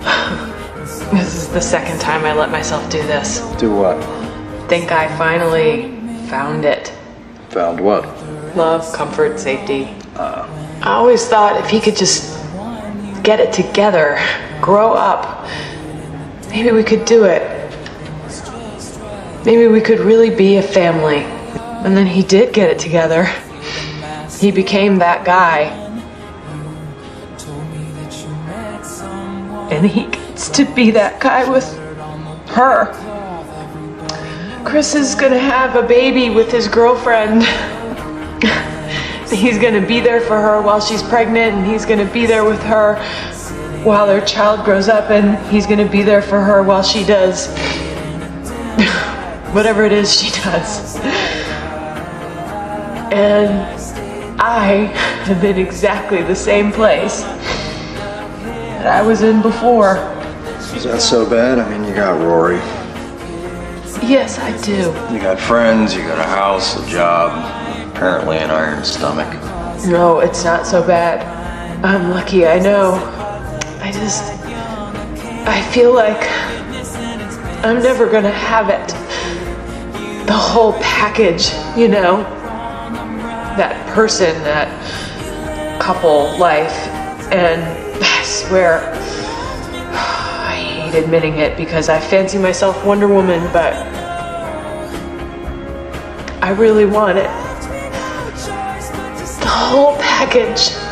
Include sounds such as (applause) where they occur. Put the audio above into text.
(laughs) This is the second time I let myself do this. Do what? Think I finally found it. Found what? Love, comfort, safety. Uh. I always thought if he could just get it together, grow up, maybe we could do it. Maybe we could really be a family. And then he did get it together. He became that guy. And he gets to be that guy with her. Chris is gonna have a baby with his girlfriend. (laughs) he's gonna be there for her while she's pregnant, and he's gonna be there with her while their child grows up, and he's gonna be there for her while she does (laughs) whatever it is she does. And I have been exactly the same place that I was in before. Is that so bad? I mean, you got Rory. Yes, I do. You got friends, you got a house, a job, apparently an iron stomach. No, it's not so bad. I'm lucky, I know. I just. I feel like I'm never gonna have it. The whole package, you know? That person, that couple life. And swear, (sighs) I hate admitting it because I fancy myself Wonder Woman, but I really want it. The whole package.